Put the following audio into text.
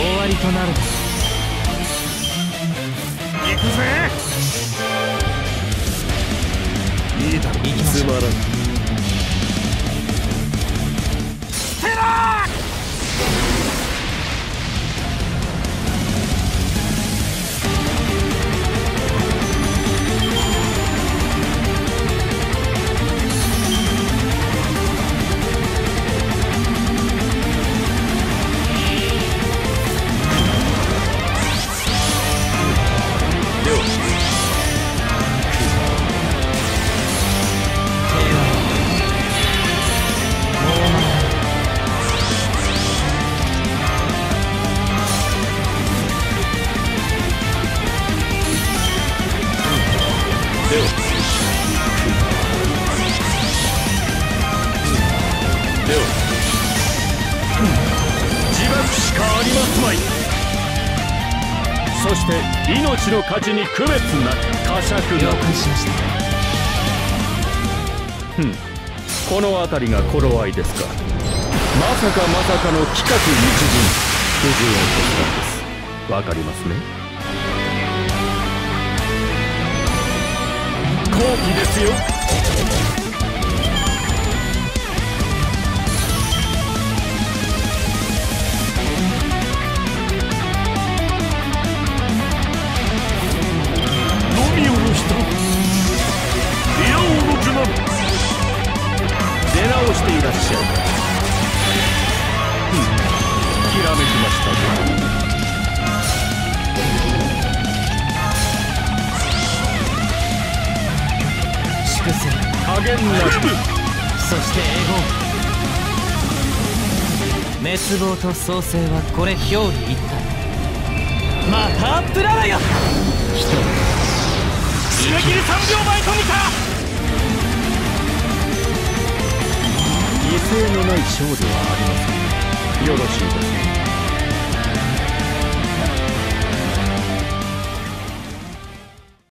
終わりとなる行くぜ。いいだろつまらんではでは自爆しかありますまいそして命の価値に区別なく呵責了なく。解しましたこの辺りが頃合いですか？まさかまさかの企画日陣不十音決断です。わかりますね？後期ですよ。出直していらっしゃい。ふん。ひらめきました清加減なそしてエゴ。滅亡と創生はこれ表裏一体。またプララよ人締め切り3秒前と見た。犠牲のない勝利はありませんよろしいですね